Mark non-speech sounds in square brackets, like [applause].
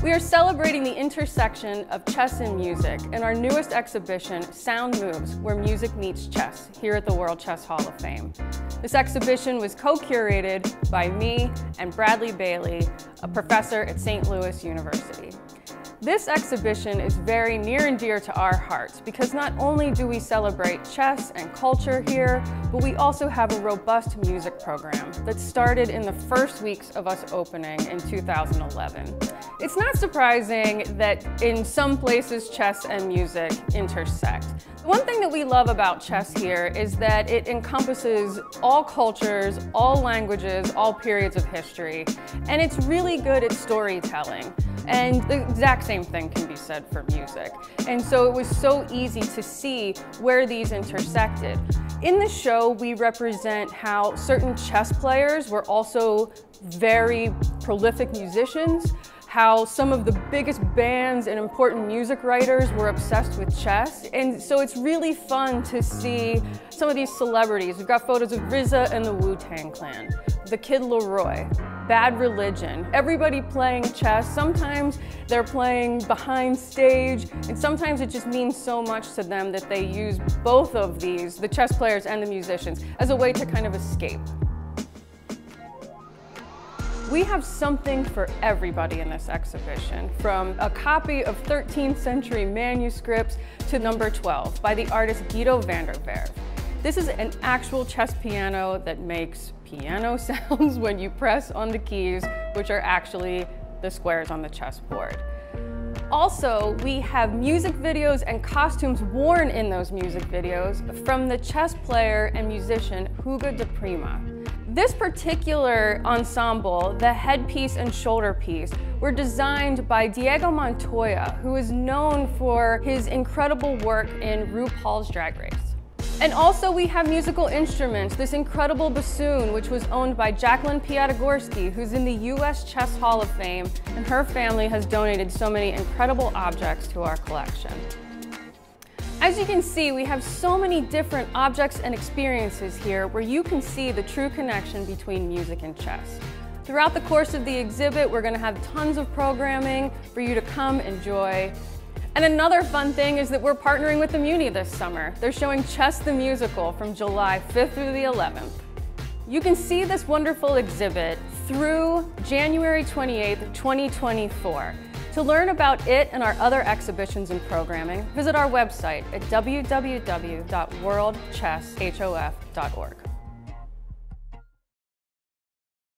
We are celebrating the intersection of chess and music in our newest exhibition, Sound Moves, where music meets chess, here at the World Chess Hall of Fame. This exhibition was co-curated by me and Bradley Bailey, a professor at St. Louis University. This exhibition is very near and dear to our hearts because not only do we celebrate chess and culture here, but we also have a robust music program that started in the first weeks of us opening in 2011. It's not surprising that in some places chess and music intersect. One thing that we love about chess here is that it encompasses all cultures, all languages, all periods of history, and it's really good at storytelling. And the exact same thing can be said for music. And so it was so easy to see where these intersected. In the show, we represent how certain chess players were also very prolific musicians, how some of the biggest bands and important music writers were obsessed with chess. And so it's really fun to see some of these celebrities. We've got photos of RZA and the Wu-Tang Clan, the Kid LAROI, Bad Religion, everybody playing chess. Sometimes they're playing behind stage, and sometimes it just means so much to them that they use both of these, the chess players and the musicians, as a way to kind of escape. We have something for everybody in this exhibition, from a copy of 13th century manuscripts to number 12 by the artist Guido van der Werve. This is an actual chess piano that makes piano [laughs] sounds when you press on the keys, which are actually the squares on the chessboard. Also, we have music videos and costumes worn in those music videos from the chess player and musician Hugo de Prima. This particular ensemble, the headpiece and shoulder piece, were designed by Diego Montoya, who is known for his incredible work in RuPaul's Drag Race. And also we have musical instruments, this incredible bassoon, which was owned by Jacqueline Piatigorsky, who's in the U.S. Chess Hall of Fame, and her family has donated so many incredible objects to our collection. As you can see, we have so many different objects and experiences here where you can see the true connection between music and chess. Throughout the course of the exhibit, we're going to have tons of programming for you to come enjoy. And another fun thing is that we're partnering with the Muny this summer. They're showing Chess the Musical from July 5th through the 11th. You can see this wonderful exhibit through January 28th, 2024. To learn about it and our other exhibitions and programming, visit our website at www.worldchesshof.org.